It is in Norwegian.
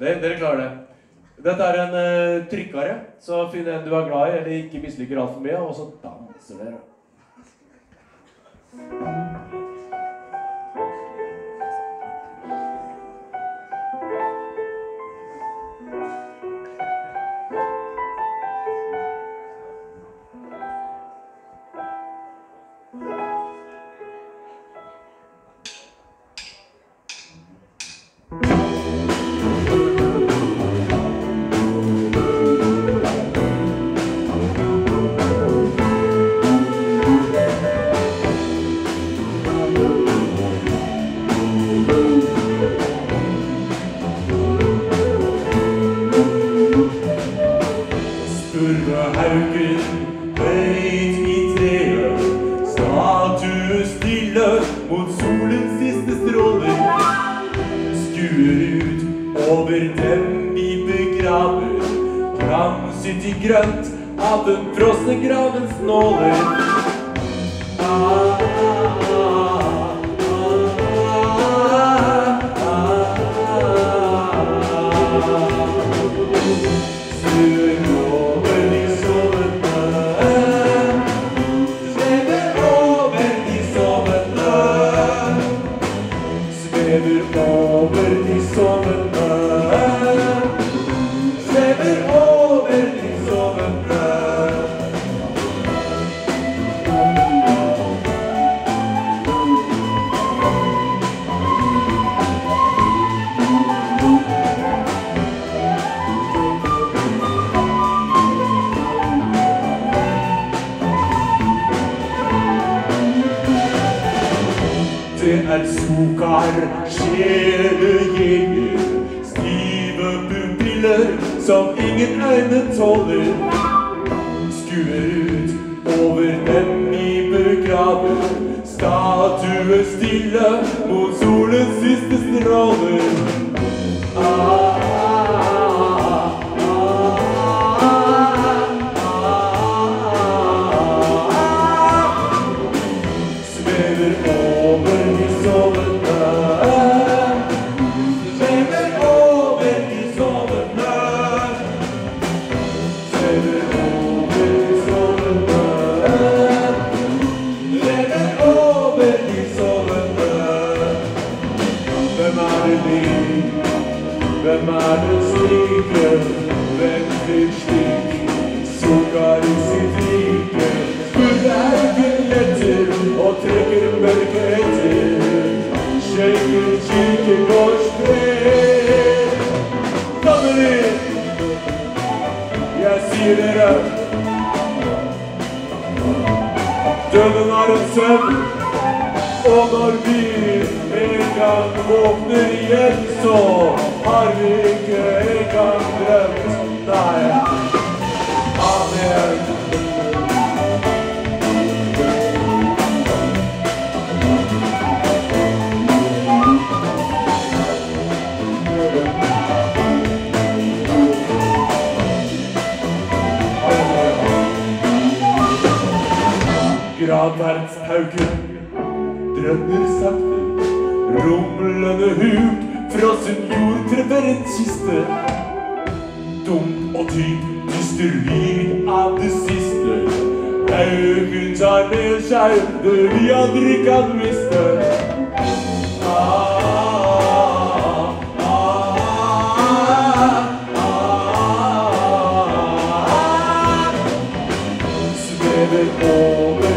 Dere, dere klarer det. Dette er en uh, trykkare, så finn en du er glad i eller ikke misliker altfor mye, og så danser dere. Spurve statue stille mot solens siste stråler. Skuer ut over dem vi begraver, kranset i grønt av den frosne gravens nåler. Er sjelegjenger. stive pupiller som ingen øyne tåler. Skuer ut over dem vi begraver, statue stille mot solens siste stråler. wenn man es liebe, wenn den Stieg sogar ist die Liebe. Gülerken yetim, o tekin bereketi, şekil çirkin koştu. Tabii Dere Døden er en søvn og når vi en gang våkner igjen, så har vi ikke engang drømt. Nei. Gradverdshaugen drønner sakte. Rumlende hult, frossen jord treffer en kiste. Dump og dyp, dyster lyd av det siste. Haugen tar med seg det vi aldri kan miste. Ah. ah, ah, ah. over